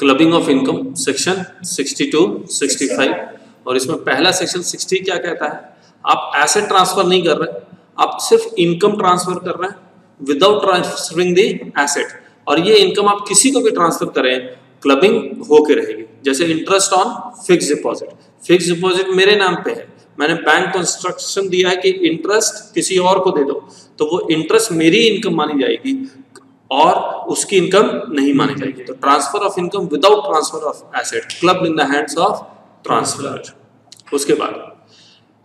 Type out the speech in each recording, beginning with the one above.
Clubbing of income section 62 65 और इसमें पहला सेक्शन 60 क्या कहता है? आप एसेट ट्रांसफ़र नहीं कर रहे, आप सिर्फ़ इनकम ट्रांसफ़र कर रहे हैं विदाउट ट्रांसफरिंग द एसेट और ये इनकम आप किसी को भी ट्रांसफ़र करें क्लबिंग होके रहेगी। जैसे interest on fix deposit fix deposit मेरे नाम पे है। मैंने बैंक को इंस्ट्रक्शन दिया है कि इंटरेस्ट किसी और को दे दो तो वो इंटरेस्ट मेरी इनकम मानी जाएगी और उसकी इनकम नहीं मानी जाएगी। तो transfer of income without transfer of asset club in the hands of transfer उसके बाद,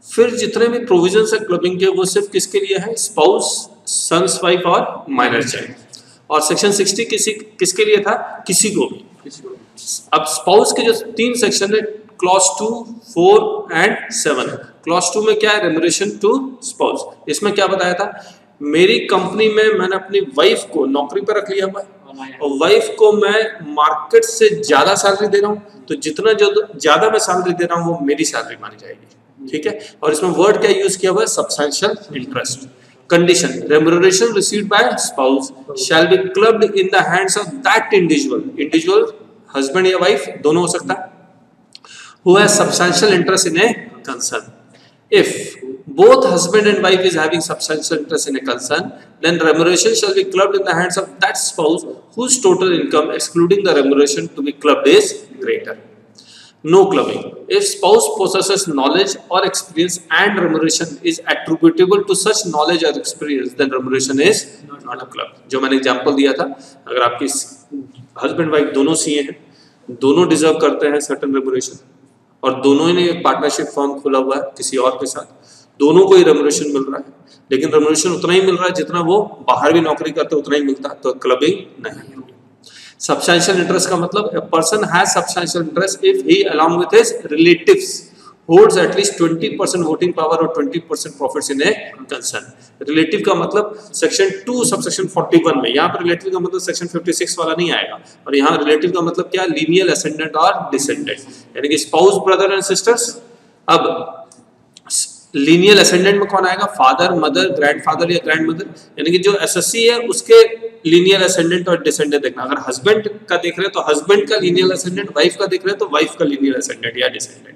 फिर जितने भी प्रोविज़न है क्लबिंग के, वो सिर्फ़ किसके लिए है? स्पाउस सन्स वाइफ और माइनर चाइल्ड और सेक्शन 60 किसी, किसके लिए था? किसी को भी। अब स्पाउस के जो तीन सेक्शन है clause two four and seven clause two में क्या है? रेमोरेशन टू स्पाउस इसमें क्या बताया था? मेरी कंपनी में मैंने अपनी वाइफ को नौकरी पर रख लिया हुआ है। और वाइफ को मैं मार्केट से ज़्यादा सैलरी दे रहा हूँ। तो जितना ज़्यादा मैं सैलरी दे रहा हूँ वो मेरी सैलरी मानी जाएगी। ठीक है? और इसमें वर्ड क्या यूज़ किया हुआ है? Substantial interest condition remuneration received by spouse shall be clubbed in the hands of that individual individual husband या वाइफ दोनों हो सकता है। Who has substantial interest in a concern. If both husband and wife is having substantial interest in a concern then remuneration shall be clubbed in the hands of that spouse whose total income excluding the remuneration to be clubbed is greater no clubbing if spouse possesses knowledge or experience and remuneration is attributable to such knowledge or experience then remuneration is not a club जो मैंने example दिया था अगर आपकी husband wife दोनों CA हैं दोनों deserve करते हैं सर्टन रेमुनेशन और दोनों ही ने एक पार्टनरशिप फॉर्म खोला हुआ है किसी और के साथ दोनों को ही रेमुनेशन मिल रहा है। लेकिन रेमुनेशन उतना ही मिल रहा है जितना वो बाहर भी नौकरी करते, उतना ही मिलता है तो क्लबिंग नहीं। होगी सब्सटेंशियल इंटरेस्ट का मतलब has substantial interest if he, along with his relatives, holds at least 20% voting power or 20% profits in a concern. Relative का मतलब सेक्शन 2 सबसेक्शन 41 में। यहाँ पर रिलेटिव का मतलब सेक्शन 56 वाला नहीं आएगा। और यहाँ रिलेटिव का मतलब क्या? लीनियल असेंडेंट और डिसेंडेंट यानी कि स्पाउस ब्रदर एंड सिस्टर्स अब लीनियल असेंडेंट में कौन आएगा? फादर मदर ग्रैंडफादर या ग्रैंड मदर यानी कि जो एसएससी है, उसके लीनियल असेंडेंट और डिसेंडेंट देखना। अगर हस्बैंड का देख रहे हैं तो हस्बैंड का लीनियल असेंडेंट वाइफ का देख रहे हैं तो वाइफ का लीनियल असेंडेंट या डिसेंडेंट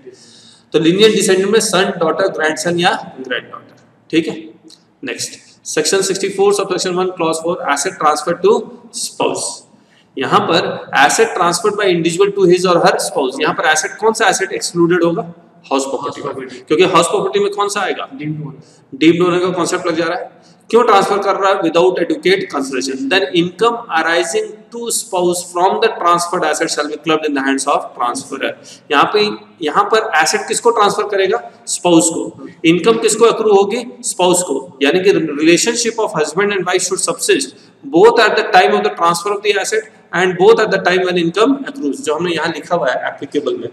तो लीनियल डिसेंडेंट में सन डॉटर ग्रैंडसन या ग्रैंड डॉटर ठीक है? Next section 64 subsection 1 clause 4 asset transfer to spouse यहाँ पर asset transferred by individual to his और हर स्पाउस यहाँ पर एसेट कौन सा एसेट एक्सक्लूडेड होगा? हाउस प्रॉपर्टी क्योंकि हाउस प्रॉपर्टी में कौन सा आएगा? डीम्ड होने का कॉन्सेप्ट लग जा रहा है। क्यों ट्रांसफ़र कर रहा है? Without adequate consideration then income arising to spouse from the transferred asset shall be clubbed in the hands of transferor यहाँ पे यहाँ पर एसेट किसको ट्रांसफ़र करेगा? स्पाउस को. इनकम किसको अक्रू होगी? स्पाउस को. यानी कि relationship of husband and wife should subsist both at the time of the transfer of the asset and both at the time when income accrues जो हमने यहाँ लिखा हुआ है एप्लीकेबल में।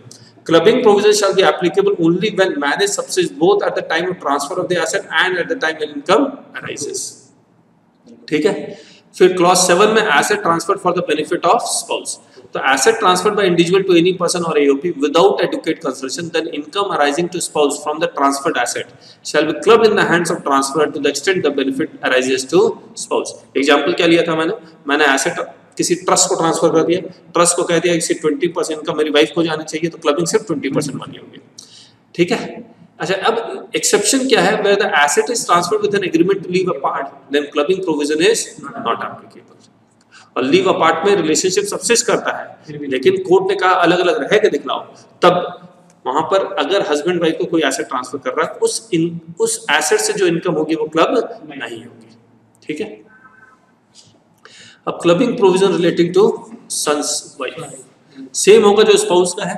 Clubbing provision shall be applicable only when marriage subsists both at the time of transfer of the asset and at the time when income arises. ठीक है? फिर क्लॉज सेवन में asset transfer for the benefit of spouse तो asset transfer by individual to any person और AOP without adequate consultation then income arising to spouse from the transferred asset shall be club in the hands of transfer to the extent the benefit arises to spouse example क्या लिया था मैंने? मैंने asset किसी trust को transfer कर दिया। Trust को कह दिया कि ट्वेंटी परसेंट का मेरी वाइफ को जाना चाहिए तो क्लबिंग सिर्फ़ ट्वेंटी परसेंट मानी होगी ठीक है? अच्छा अब एक्सेप्शन क्या है? Where the asset is transferred with an agreement to live apart then clubbing provision is not applicable और लीव अपार्ट में रिलेशनशिप सबसिस्ट करता है। लेकिन कोर्ट ने कहा अलग अलग रह के दिखलाओ। तब वहाँ पर अगर हस्बैंड वाइफ को कोई एसेट ट्रांसफ़र कर रहा है उस इन उस एसेट से जो इनकम होगी वो क्लब नहीं होगी। ठीक है? अब clubbing provision relating to sons wife same होगा जो स्पाउस का है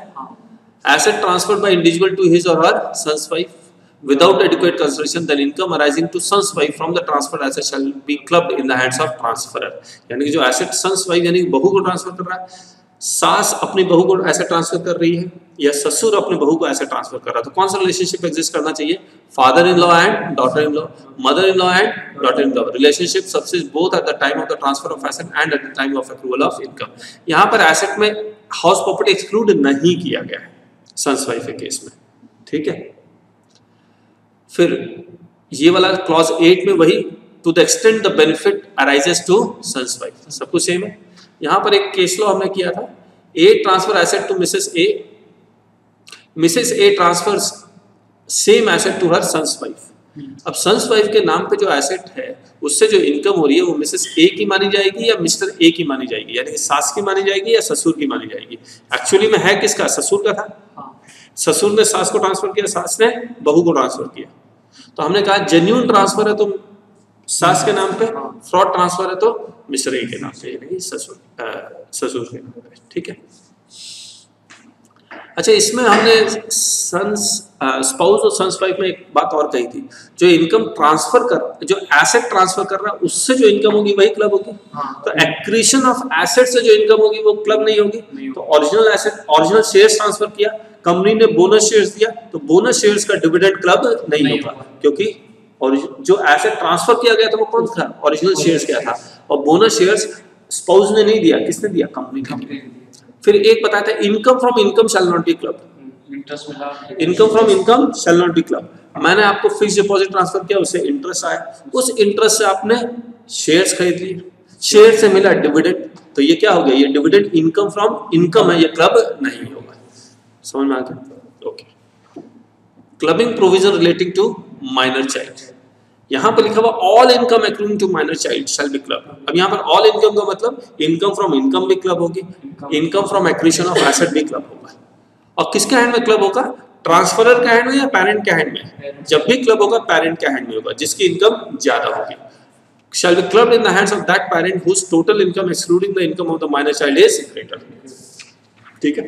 asset transfer by individual to his और her sons wife without adequate consideration then income arising to son's wife from the transferred asset shall be clubbed in the hands of transferor यानी कि जो asset son's wife यानी बहू को transfer कर रहा है सास अपनी बहू को ऐसे ट्रांसफ़र कर रही है, या ससुर अपने बहू को ऐसे ट्रांसफ़र कर रहा है तो कौन सा रिलेशनशिप एग्जिस्ट करना चाहिए? Father in law and daughter in law mother in law and daughter in law relationship subsist both at the time of the transfer of asset and at the time of approval of income यहाँ पर asset में house property exclude नहीं किया गया है son's wife के case में। ठीक है? फिर ये वाला क्लॉज एट में वही to the extend the benefit arises to sons wife सब कुछ सेम है? यहाँ पर एक केस लॉ हमने किया था। A transfer asset to Mrs A Mrs A transfer same asset to her sons wife अब सन्स वाइफ के नाम पे जो एसेट है उससे जो इनकम हो रही है वो मिसेस ए की मानी जाएगी या मिस्टर ए की मानी जाएगी? यानी कि सास की मानी जाएगी या ससुर की मानी जाएगी? एक्चुअली में है किसका? ससुर का था। हाँ। ससुर ने सास को ट्रांसफ़र किया सास ने बहू को ट्रांसफ़र किया। तो हमने कहा जेन्यून ट्रांसफ़र है तो सास के नाम पे? फ्रॉड। ट्रांसफ़र है तो मिस्टर के नाम पे यानी ससुर ससुर के नाम पे ठीक है? अच्छा इसमें हमने सन्स स्पाउस और सन्स वाइफ में एक बात और कही थी। जो इनकम ट्रांसफ़र कर जो एसेट ट्रांसफ़र कर रहा है उससे जो इनकम होगी वही क्लब होगी? हाँ, तो एक्रीशन ऑफ़ एसेट से जो इनकम होगी वो क्लब नहीं होगी। तो original asset original shares transfer किया कंपनी ने बोनस शेयर्स दिया तो बोनस शेयर्स का डिविडेंड क्लब नहीं, नहीं होगा। क्योंकि और जो एसेट ट्रांसफ़र किया गया था वो कौन था? ओरिजिनल शेयर्स क्या था? और बोनस शेयर्स स्पाउस ने नहीं दिया किसने दिया? कंपनी ने फिर एक बताया था income from income shall not be club income from income shall not be club मैंने आपको फिक्स डिपॉजिट ट्रांसफ़र किया उससे इंटरेस्ट आया। उस इंटरेस्ट से आपने शेयर्स खरीद लिए। शेयर से मिला डिविडेंड तो ये क्या हो गया? ये डिविडेंड इनकम फ्रॉम इनकम है ये क्लब नहीं होगा। समझ में आ गया? Okay clubbing provision relating to minor child यहाँ पर लिखा हुआ all income accruing to minor child shall be club अब यहाँ पर ऑल इनकम का मतलब इनकम फ्रॉम इनकम भी क्लब होगी income from acquisition of asset भी क्लब होगा। और किसके हैंड में क्लब होगा? ट्रांसफरर के हैंड में या पेरेंट के हैंड में? जब भी क्लब होगा पेरेंट के हैंड में होगा, जिसकी इनकम ज़्यादा होगी। Shall be clubbed in the hands of that parent whose total income excluding the income of the minor child is greater. ठीक है?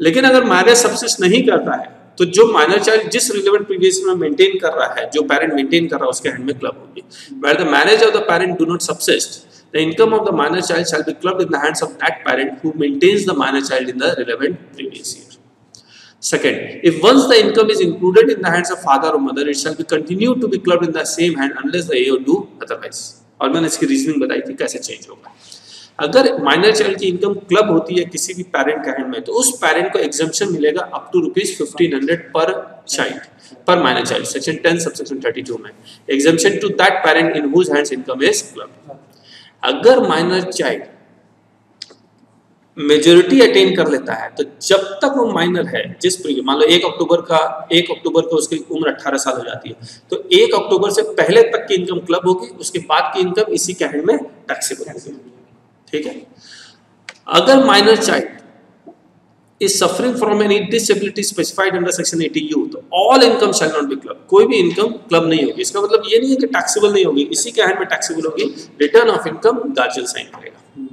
लेकिन अगर मैरिज सबसिस्ट नहीं करता है तो जो माइनर चाइल्ड जिस रिलेवेंट प्रीवियस में मेंटेन कर रहा है जो पेरेंट मेंटेन कर रहा है उसके हैंड में क्लब होगी। Where the marriage of the parent do not subsist the income of the minor child shall be clubbed in the hands of that parent who maintains the minor child in the relevant previous year Second, if once the income is included in the hands of father or mother, it shall be continued to be clubbed in the same hand unless the AO do और मैंने इसकी reasoning बताई थी कैसे change होगा. अगर minor child की income club होती है, किसी भी पेरेंट का हैंड में तो उस पेरेंट को एग्जामेशन मिलेगा up to rupees fifteen hundred पर चाइल्ड पर minor child section ten sub section thirty two में। Exemption to that parent in whose hands income is club अगर माइनर चाइल्ड मेजोरिटी अटेन कर लेता है तो जब तक वो माइनर है, जिस मान लो एक अक्टूबर का, एक अक्टूबर को उसकी उम्र 18 साल हो जाती है तो एक अक्टूबर से पहले तक की इनकम क्लब होगी, उसके बाद की इनकम इसी के हैंड में टैक्सेबल होगी। ठीक है? अगर minor child is suffering from any disability specified under section 80 U तो all income shall not be club कोई भी इनकम क्लब नहीं होगी। इसका मतलब ये नहीं है कि टैक्सेबल नहीं होगी। इसी के हैंड में टैक्सेबल होगी। Return of income guardian sign करेगा।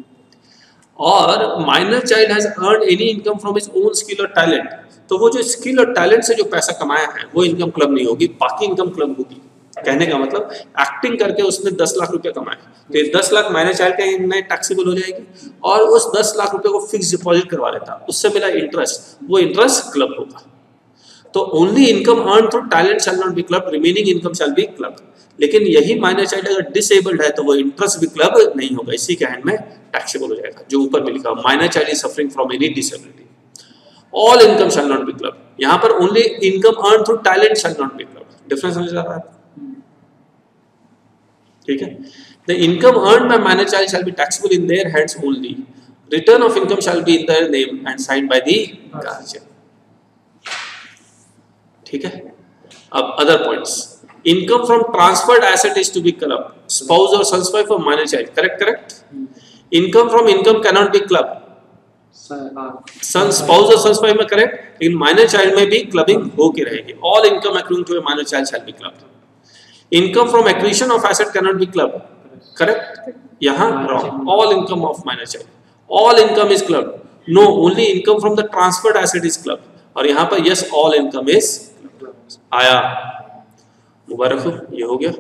और minor child has earn any income from his own skill और टैलेंट तो वो जो स्किल और टैलेंट से जो पैसा कमाया है, वो इनकम क्लब नहीं होगी। बाकी इनकम क्लब होगी। कहने का मतलब एक्टिंग करके उसने दस लाख रुपए कमाए तो दस लाख माइनर चाइल्ड के में टैक्सीबल हो जाएगी और उस दस लाख रुपए को फिक्स डिपॉजिट करवा लेता। उससे मिला इंटरेस्ट वो इंटरेस्ट क्लब होगा। तो only income earn through talent shall not be club remaining income shall be club लेकिन यही माइनर चाइल्ड अगर डिसेबल्ड है तो वो इंटरेस्ट भी क्लब नहीं होगा। इसी के हैंड में टैक्सेबल हो जाएगा, जो ऊपर में लिखा minor child is suffering from any disability all income shall not be club यहाँ पर only income earn through talent shall not be club difference समझ आ रहा है? ठीक है? The income earn by minor child shall be taxable in their hands only return of income shall be in their name and signed by the guardian ठीक है? अब other points income from transferred asset is to be club spouse और sons wife और minor child correct correct income from income can not be club son spouse और sons wife में correct लेकिन minor child में भी clubbing हो के रहेगी all income accruing to minor child shall be clubbed income from acquisition of asset cannot be club correct यहाँ all income of minor child all income is club no only income from the transferred asset is club और यहाँ पर yes all income is आया। मुबारक हो ये हो गया।